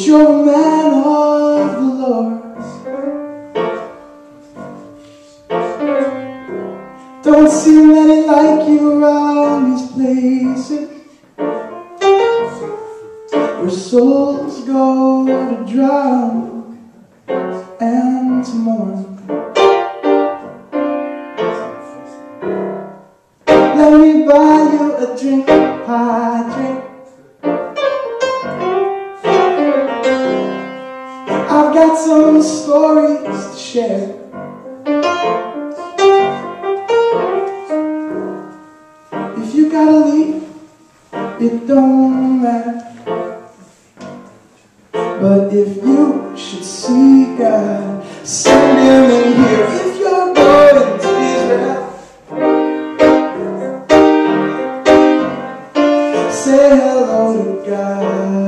But you're a man of the Lord. Don't see many like you around these places. Where souls go to drown and to mourn. Let me buy you a drink, hydrate I've got some stories to share If you gotta leave, it don't matter. But if you should see God, send him in here. If you're going to Israel, say hello to God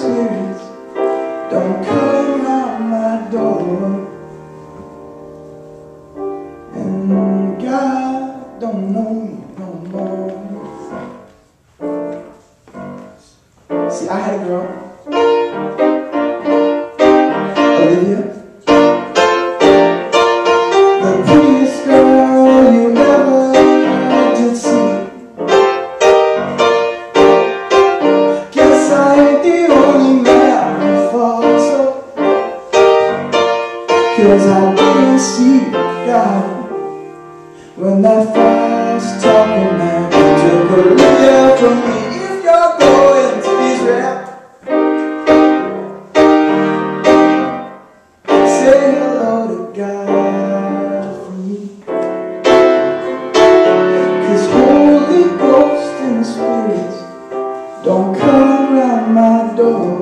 Don't come out my door. And God don't know me no more. See, I had a girl, Olivia, Cause I didn't see God when that fast talking man took a Olivia from me. If you're going to Israel, say hello to God for me. Cause Holy Ghost and Spirit don't come around my door.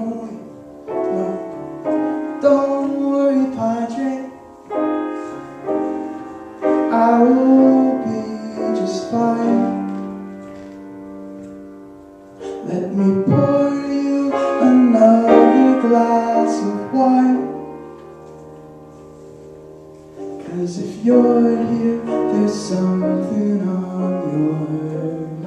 Cause if you're here, there's something on your.